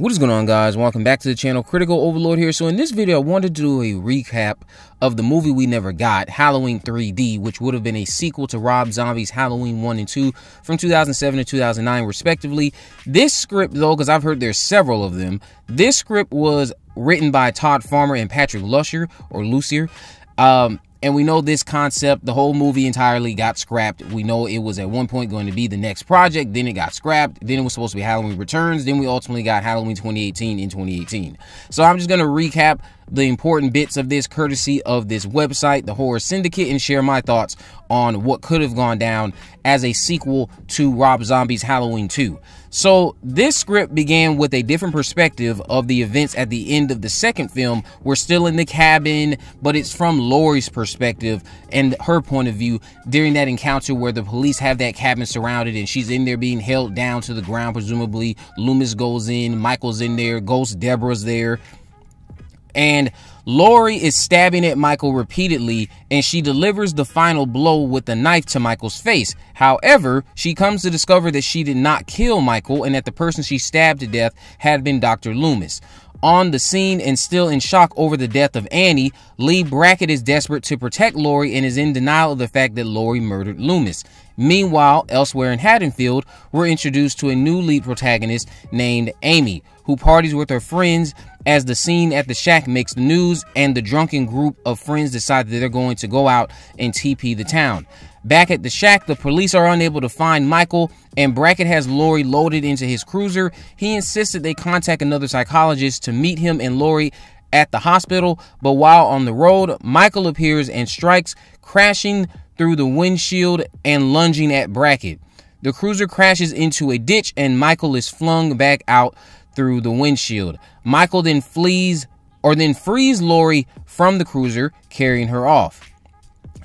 What is going on guys? Welcome back to the channel. Critical Overlord here. So in this video, I wanted to do a recap of the movie we never got, Halloween 3D, which would have been a sequel to Rob Zombie's Halloween 1 and 2 from 2007 to 2009 respectively. This script though, because I've heard there's several of them, this script was written by Todd Farmer and Patrick Lusher, or Lussier. Um, and we know this concept, the whole movie entirely got scrapped. We know it was at one point going to be the next project, then it got scrapped, then it was supposed to be Halloween Returns, then we ultimately got Halloween 2018 in 2018. So I'm just going to recap the important bits of this courtesy of this website, the Horror Syndicate, and share my thoughts on what could have gone down as a sequel to Rob Zombie's Halloween 2. So, this script began with a different perspective of the events at the end of the second film. We're still in the cabin, but it's from Laurie's perspective and her point of view during that encounter where the police have that cabin surrounded and she's in there being held down to the ground, presumably. Loomis goes in, Michael's in there, Ghost Deborah's there and Laurie is stabbing at Michael repeatedly and she delivers the final blow with the knife to Michael's face. However, she comes to discover that she did not kill Michael and that the person she stabbed to death had been Dr. Loomis. On the scene and still in shock over the death of Annie, Lee Brackett is desperate to protect Laurie and is in denial of the fact that Laurie murdered Loomis. Meanwhile, elsewhere in Haddonfield, we're introduced to a new lead protagonist named Amy, who parties with her friends as the scene at the shack makes the news and the drunken group of friends decide that they're going to go out and TP the town. Back at the shack, the police are unable to find Michael, and Brackett has Laurie loaded into his cruiser. He insists that they contact another psychologist to meet him and Laurie at the hospital, but while on the road, Michael appears and strikes, crashing through the windshield and lunging at Brackett. The cruiser crashes into a ditch, and Michael is flung back out through the windshield. Michael then flees or then frees Laurie from the cruiser, carrying her off.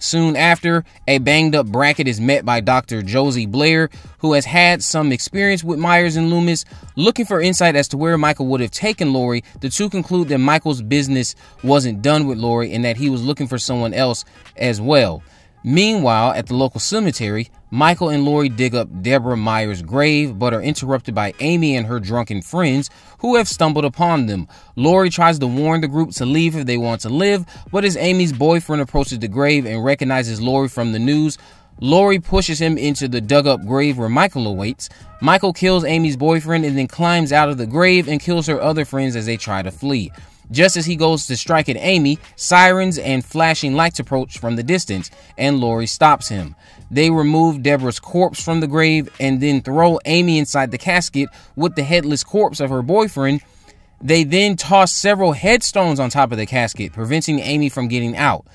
Soon after, a banged up Brackett is met by Dr. Josie Blair, who has had some experience with Myers and Loomis. Looking for insight as to where Michael would have taken Laurie, the two conclude that Michael's business wasn't done with Laurie and that he was looking for someone else as well. Meanwhile, at the local cemetery, Michael and Laurie dig up Deborah Myers' grave, but are interrupted by Amy and her drunken friends who have stumbled upon them. Laurie tries to warn the group to leave if they want to live, but as Amy's boyfriend approaches the grave and recognizes Laurie from the news, Laurie pushes him into the dug up grave where Michael awaits. Michael kills Amy's boyfriend and then climbs out of the grave and kills her other friends as they try to flee. Just as he goes to strike at Amy, sirens and flashing lights approach from the distance, and Laurie stops him. They remove Deborah's corpse from the grave and then throw Amy inside the casket with the headless corpse of her boyfriend. They then toss several headstones on top of the casket, preventing Amy from getting out,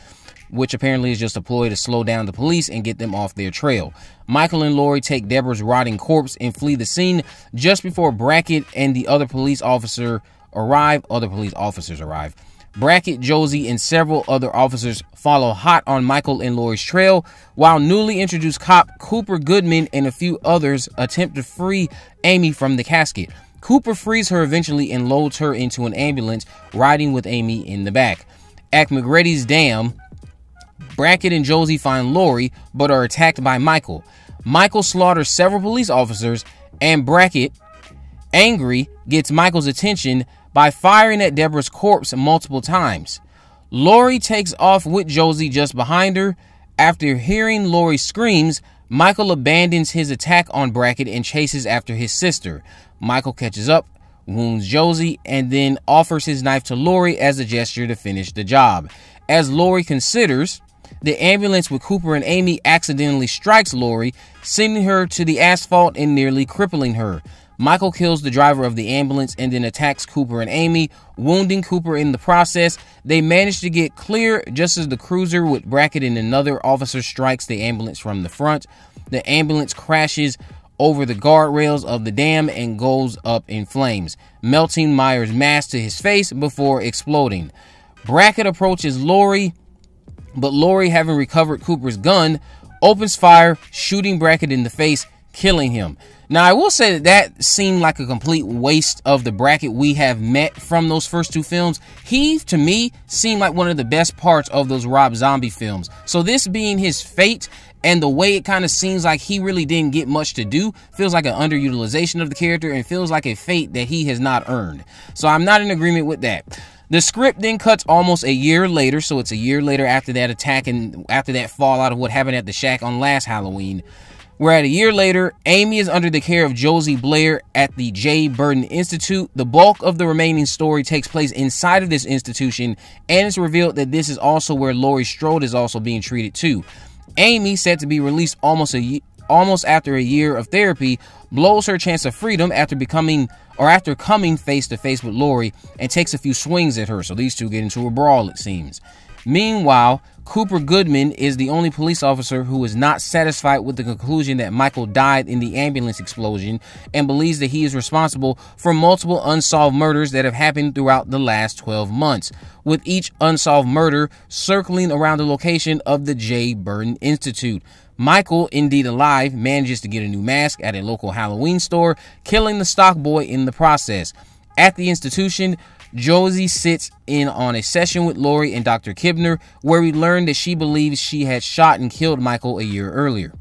which apparently is just a ploy to slow down the police and get them off their trail. Michael and Laurie take Deborah's rotting corpse and flee the scene just before Brackett and the other police officer arrive, other police officers arrive. Brackett, Josie, and several other officers follow hot on Michael and Laurie's trail, while newly introduced cop Cooper Goodman and a few others attempt to free Amy from the casket. Cooper frees her eventually and loads her into an ambulance, riding with Amy in the back. At McGrady's Dam, Brackett and Josie find Lori but are attacked by Michael. Michael slaughters several police officers, and Brackett, angry, gets Michael's attention by firing at Deborah's corpse multiple times. Laurie takes off with Josie just behind her. After hearing Laurie's screams, Michael abandons his attack on Brackett and chases after his sister. Michael catches up, wounds Josie, and then offers his knife to Laurie as a gesture to finish the job. As Laurie considers, the ambulance with Cooper and Amy accidentally strikes Laurie, sending her to the asphalt and nearly crippling her. Michael kills the driver of the ambulance and then attacks Cooper and Amy, wounding Cooper in the process. They manage to get clear just as the cruiser with Brackett and another officer strikes the ambulance from the front. The ambulance crashes over the guardrails of the dam and goes up in flames, melting Myers' mask to his face before exploding. Brackett approaches Laurie, but Laurie, having recovered Cooper's gun, opens fire, shooting Brackett in the face, killing him. Now, I will say that that seemed like a complete waste of the Brackett we have met from those first two films. He, to me, seemed like one of the best parts of those Rob Zombie films. So this being his fate and the way it kind of seems like he really didn't get much to do feels like an underutilization of the character and feels like a fate that he has not earned. So I'm not in agreement with that. The script then cuts almost a year later, so it's a year later after that attack and after that fallout of what happened at the shack on last Halloween. We're at a year later, Amy is under the care of Josie Blair at the J. Burden Institute. The bulk of the remaining story takes place inside of this institution, and it's revealed that this is also where Laurie Strode is also being treated too. Amy, set to be released almost a almost after a year of therapy, blows her chance of freedom after becoming or after coming face to face with Laurie and takes a few swings at her. So these two get into a brawl, it seems. Meanwhile, Cooper Goodman is the only police officer who is not satisfied with the conclusion that Michael died in the ambulance explosion and believes that he is responsible for multiple unsolved murders that have happened throughout the last 12 months, with each unsolved murder circling around the location of the J. Burton Institute. Michael, indeed alive, manages to get a new mask at a local Halloween store, killing the stock boy in the process. At the institution, Josie sits in on a session with Laurie and Dr. Kibner, where we learn that she believes she had shot and killed Michael a year earlier.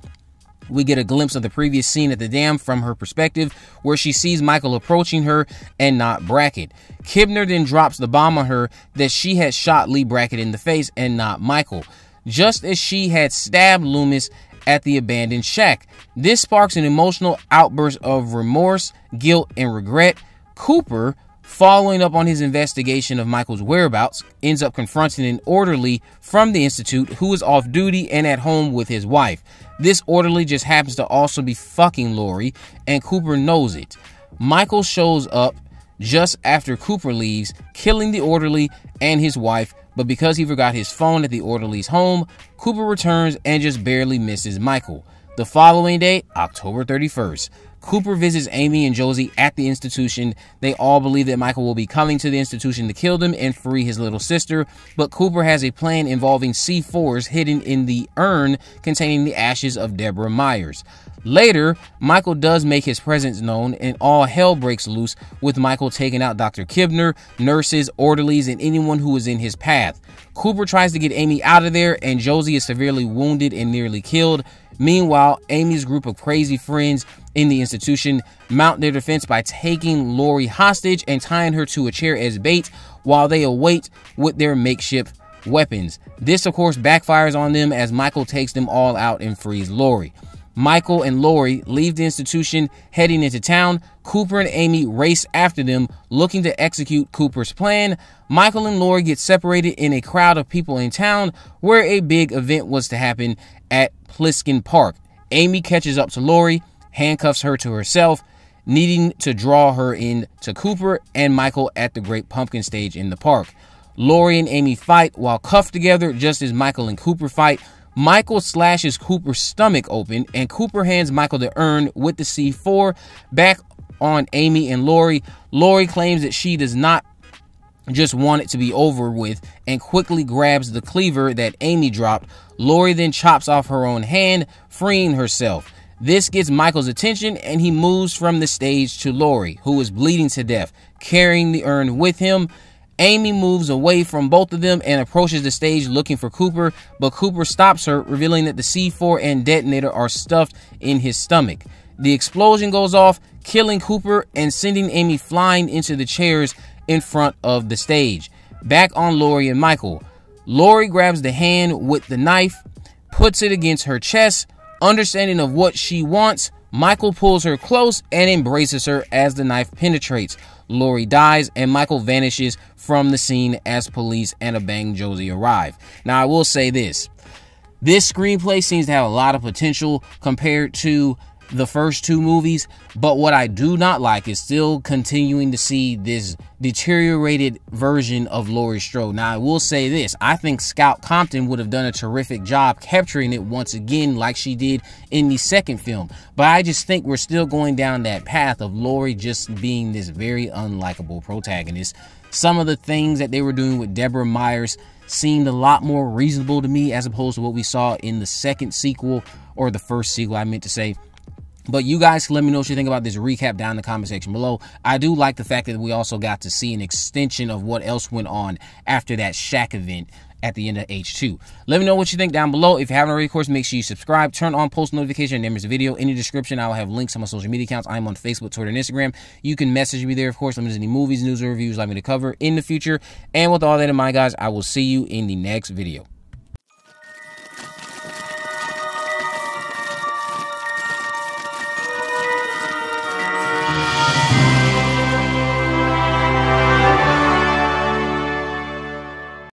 We get a glimpse of the previous scene at the dam from her perspective, where she sees Michael approaching her and not Brackett. Kibner then drops the bomb on her that she had shot Lee Brackett in the face and not Michael, just as she had stabbed Loomis at the abandoned shack. This sparks an emotional outburst of remorse, guilt, and regret. Cooper, Following up on his investigation of Michael's whereabouts, ends up confronting an orderly from the Institute who is off duty and at home with his wife. This orderly just happens to also be fucking Laurie, and Cooper knows it. Michael shows up just after Cooper leaves, killing the orderly and his wife, but because he forgot his phone at the orderly's home, Cooper returns and just barely misses Michael. The following day, October 31st, Cooper visits Amy and Josie at the institution. They all believe that Michael will be coming to the institution to kill them and free his little sister, but Cooper has a plan involving C4s hidden in the urn containing the ashes of Deborah Myers. Later, Michael does make his presence known, and all hell breaks loose with Michael taking out Dr. Kibner, nurses, orderlies, and anyone who is in his path. Cooper tries to get Amy out of there, and Josie is severely wounded and nearly killed. Meanwhile, Amy's group of crazy friends in the institution mount their defense by taking Laurie hostage and tying her to a chair as bait while they await with their makeshift weapons. This, of course, backfires on them as Michael takes them all out and frees Laurie. Michael and Laurie leave the institution heading into town. Cooper and Amy race after them, looking to execute Cooper's plan. Michael and Laurie get separated in a crowd of people in town where a big event was to happen at Pliskin Park. Amy catches up to Laurie, handcuffs her to herself, needing to draw her in to Cooper and Michael at the Great Pumpkin stage in the park. Laurie and Amy fight while cuffed together just as Michael and Cooper fight. Michael slashes Cooper's stomach open, and Cooper hands Michael the urn with the C4 back on Amy and Laurie. Laurie claims that she does not just want it to be over with and quickly grabs the cleaver that Amy dropped. Laurie then chops off her own hand, freeing herself. This gets Michael's attention and he moves from the stage to Laurie, who is bleeding to death, carrying the urn with him. Amy moves away from both of them and approaches the stage looking for Cooper, but Cooper stops her, revealing that the C4 and detonator are stuffed in his stomach. The explosion goes off, killing Cooper and sending Amy flying into the chairs in front of the stage. Back on Laurie and Michael. Laurie grabs the hand with the knife, puts it against her chest, understanding of what she wants. Michael pulls her close and embraces her as the knife penetrates. Laurie dies, and Michael vanishes from the scene as police and a Bang Josie arrive. Now, I will say this this screenplay seems to have a lot of potential compared to the first two movies, but what I do not like is still continuing to see this deteriorated version of Laurie Strode. Now, I will say this I think Scout Compton would have done a terrific job capturing it once again, like she did in the second film, but I just think we're still going down that path of Laurie just being this very unlikable protagonist. Some of the things that they were doing with Deborah Myers seemed a lot more reasonable to me as opposed to what we saw in the second sequel or the first sequel, I meant to say. But you guys let me know what you think about this recap down in the comment section below. I do like the fact that we also got to see an extension of what else went on after that Shack event at the end of H2. Let me know what you think down below. If you haven't already, of course, make sure you subscribe, turn on post notification, and there's a video in the description. I will have links to my social media accounts. I'm on Facebook, Twitter, and Instagram. You can message me there, of course. Let me know any movies, news, or reviews like me to cover in the future. And with all that in mind, guys, I will see you in the next video.